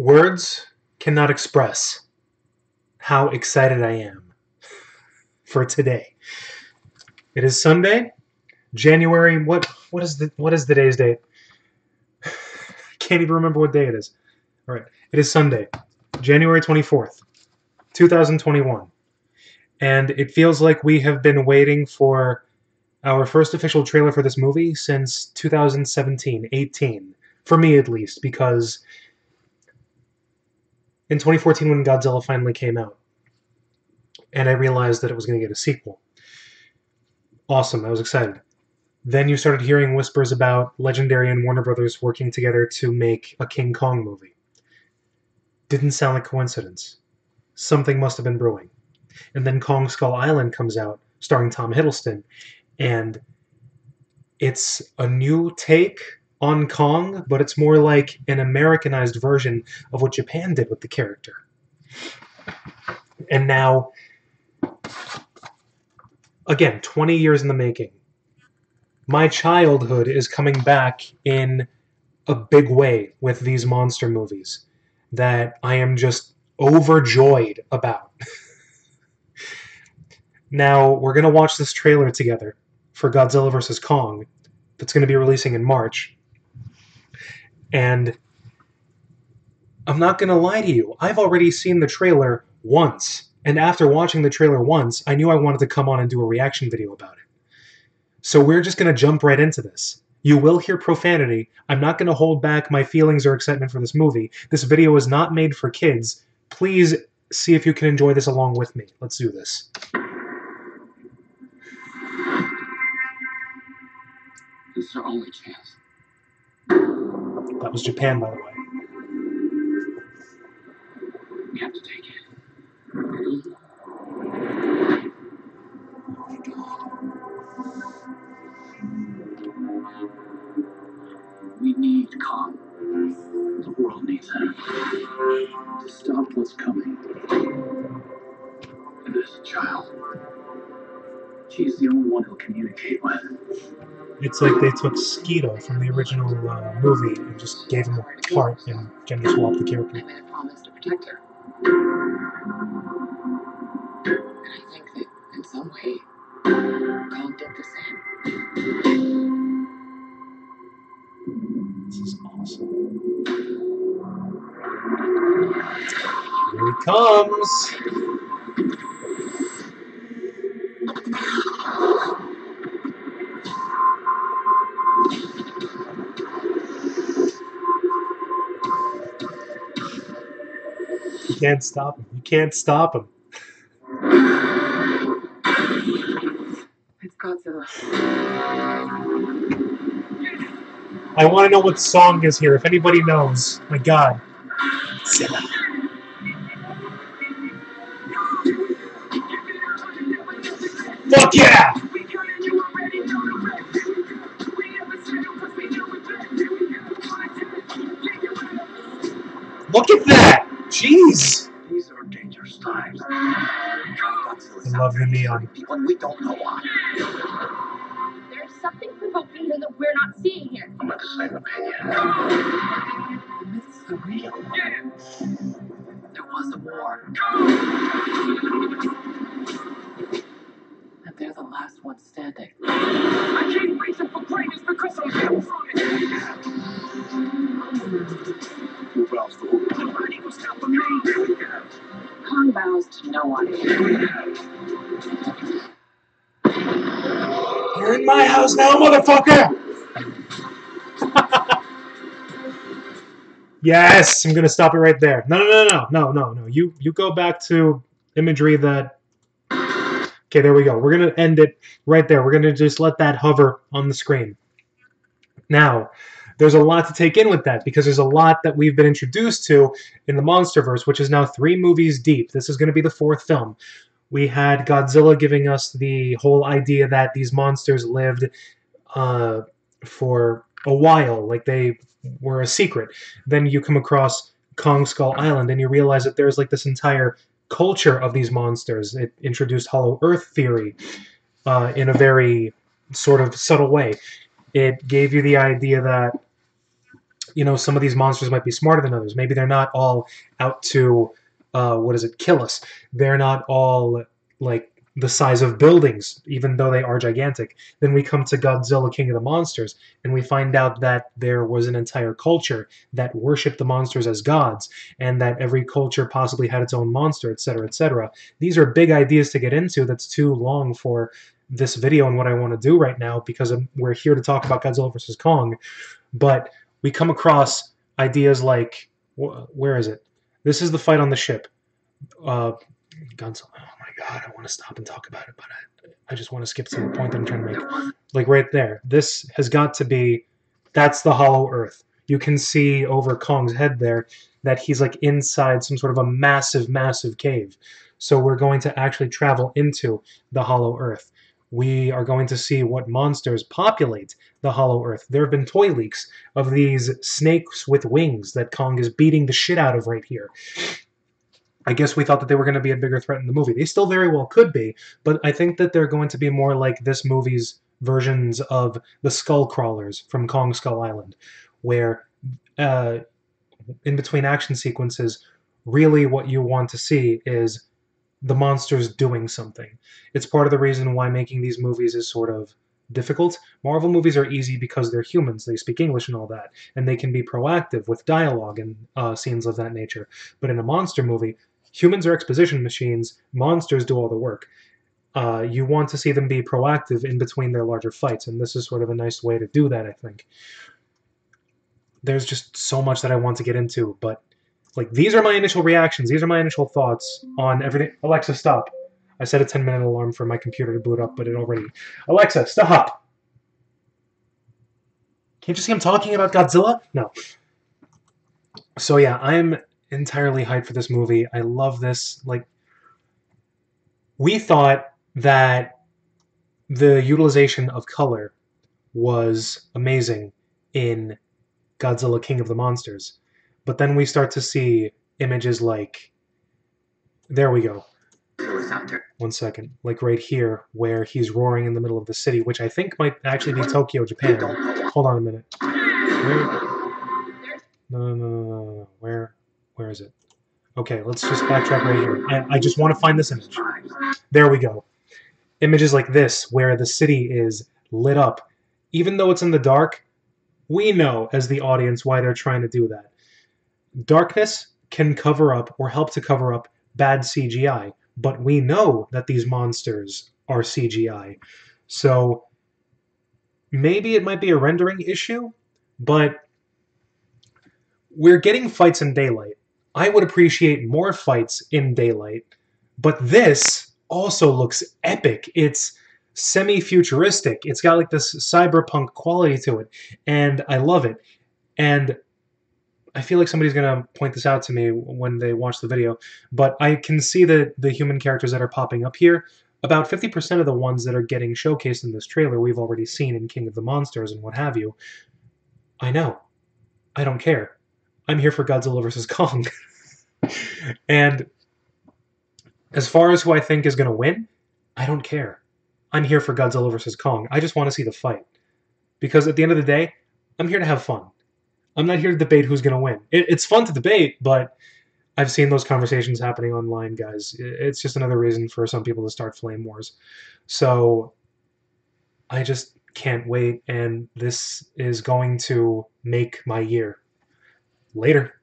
Words cannot express how excited I am for today. It is Sunday, January. What what is the what is the day's date? Can't even remember what day it is. All right, it is Sunday, January twenty fourth, two thousand twenty one, and it feels like we have been waiting for our first official trailer for this movie since 2017, 18, for me at least, because in 2014 when Godzilla finally came out, and I realized that it was going to get a sequel. Awesome, I was excited. Then you started hearing whispers about Legendary and Warner Brothers working together to make a King Kong movie. Didn't sound like coincidence. Something must have been brewing. And then Kong Skull Island comes out, starring Tom Hiddleston, and it's a new take on Kong, but it's more like an Americanized version of what Japan did with the character. And now, again, 20 years in the making, my childhood is coming back in a big way with these monster movies that I am just overjoyed about. now, we're going to watch this trailer together for Godzilla vs. Kong that's going to be releasing in March. And I'm not going to lie to you, I've already seen the trailer once. And after watching the trailer once, I knew I wanted to come on and do a reaction video about it. So we're just going to jump right into this. You will hear profanity. I'm not going to hold back my feelings or excitement for this movie. This video is not made for kids. Please see if you can enjoy this along with me. Let's do this. This is our only chance. That was Japan, by the way. We have to take it. We need. The world needs. To stop what's coming. And this child. She's the only one he'll communicate with. It's like they took Skeeto from the original uh, movie and just gave him a part and gender swapped the character. I made a promise to protect her. And I think that in some way, Kong did the same. This is awesome. Here he comes. Can't stop him. You can't stop him. It's Godzilla. I want to know what song is here. If anybody knows, my God. Godzilla. Fuck yeah! Look at that! Jeez! These are dangerous times. I love the neon. People we don't know why. There's something provoking here that we're not seeing here. I'm of the same opinion. The myths are real. There was a war. And they're the last ones standing. I keep reaching for greatness because I'm built from it. House now, motherfucker! yes, I'm gonna stop it right there. No, no, no, no, no, no, no. You you go back to imagery that. Okay, there we go. We're gonna end it right there. We're gonna just let that hover on the screen. Now, there's a lot to take in with that because there's a lot that we've been introduced to in the MonsterVerse, which is now three movies deep. This is going to be the fourth film. We had Godzilla giving us the whole idea that these monsters lived uh, for a while, like they were a secret. Then you come across Kong Skull Island and you realize that there's like this entire culture of these monsters. It introduced Hollow Earth theory uh, in a very sort of subtle way. It gave you the idea that you know, some of these monsters might be smarter than others. Maybe they're not all out to, uh, what is it, kill us. They're not all like the size of buildings, even though they are gigantic. Then we come to Godzilla, King of the Monsters, and we find out that there was an entire culture that worshipped the monsters as gods, and that every culture possibly had its own monster, etc., etc. These are big ideas to get into. That's too long for this video and what I want to do right now because we're here to talk about Godzilla vs. Kong. But we come across ideas like, wh- where is it? This is the fight on the ship. Uh. Oh my god, I want to stop and talk about it, but I, I just want to skip to the point that I'm trying to make. Like right there. This has got to be. That's the Hollow Earth. You can see over Kong's head there that he's like inside some sort of a massive, massive cave. So we're going to actually travel into the Hollow Earth. We are going to see what monsters populate the Hollow Earth. There have been toy leaks of these snakes with wings that Kong is beating the shit out of right here. I guess we thought that they were going to be a bigger threat in the movie. They still very well could be, but I think that they're going to be more like this movie's versions of the Skull Crawlers from Kong Skull Island, where uh, in between action sequences, really what you want to see is the monsters doing something. It's part of the reason why making these movies is sort of difficult. Marvel movies are easy because they're humans, they speak English and all that, and they can be proactive with dialogue and uh, scenes of that nature. But in a monster movie, humans are exposition machines, monsters do all the work. Uh, you want to see them be proactive in between their larger fights, and this is sort of a nice way to do that, I think. There's just so much that I want to get into, but like these are my initial reactions, these are my initial thoughts on everything. Alexa, stop. I set a 10 minute alarm for my computer to boot up, but it already. Alexa, stop! Can't you see I'm talking about Godzilla? No. So yeah, I'm entirely hyped for this movie. I love this. Like, we thought that the utilization of color was amazing in Godzilla King of the Monsters. But then we start to see images like. There we go. One second. Like right here, where he's roaring in the middle of the city, which I think might actually be Tokyo, Japan. Hold on a minute. Where? No, no, no, no, no. Where? Where is it? Okay, let's just backtrack right here. I, I just want to find this image. There we go. Images like this, where the city is lit up. Even though it's in the dark, we know as the audience why they're trying to do that. Darkness can cover up or help to cover up bad CGI, but we know that these monsters are CGI. So maybe it might be a rendering issue, but we're getting fights in daylight. I would appreciate more fights in daylight, but this also looks epic. It's semi futuristic. It's got like this cyberpunk quality to it, and I love it. And I feel like somebody's gonna point this out to me when they watch the video, but I can see that the human characters that are popping up here, about 50% of the ones that are getting showcased in this trailer, we've already seen in King of the Monsters and what have you. I know. I don't care. I'm here for Godzilla vs. Kong. and as far as who I think is going to win, I don't care. I'm here for Godzilla vs. Kong. I just want to see the fight. Because at the end of the day, I'm here to have fun. I'm not here to debate who's going to win. It, it's fun to debate, but I've seen those conversations happening online, guys. It's just another reason for some people to start flame wars. So I just can't wait, and this is going to make my year. Later.